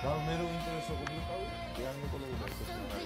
და მე რომ ინტერესობდი ყავი, მე არ მეკოლეოდა ეს.